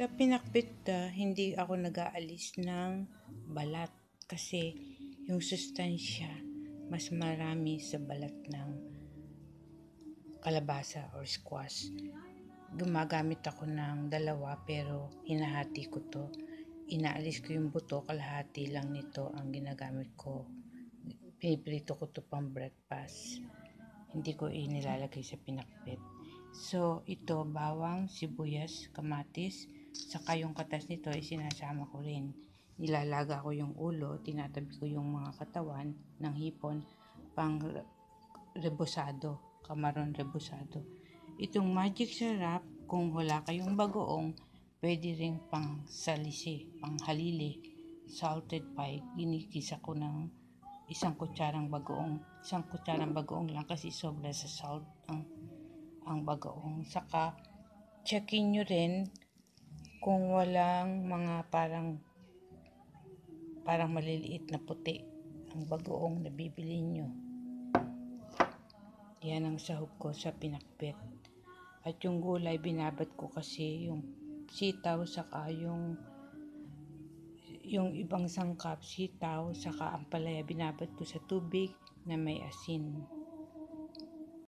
Sa pinakbit ah, hindi ako nag-aalis ng balat kasi yung sustansya mas marami sa balat ng kalabasa or squash. Gumagamit ako ng dalawa pero hinahati ko to. Inaalis ko yung buto, kalahati lang nito ang ginagamit ko. Piniprito ko to pang breakfast. Hindi ko inilalagay sa pinakbit. So, ito, bawang, sibuyas, kamatis, saka yung katas nito ay sinasama ko rin. Nilalaga ko yung ulo, tinatabi ko yung mga katawan ng hipon pang re- rebosado, kamaron rebosado. Itong magic syrup, kung wala kayong bagoong, pwede rin pang salisi, pang halili, salted pie, ginikisa ko ng isang kutsarang bagoong, isang kutsarang bagoong lang kasi sobra sa salt ang ang bagoong. Saka, checkin nyo rin kung walang mga parang parang maliliit na puti ang bagoong na bibili nyo. Yan ang sahog ko sa pinakbet. At yung gulay, binabat ko kasi yung sitaw, saka yung yung ibang sangkap, sitaw, saka ampalaya, binabat ko sa tubig na may asin.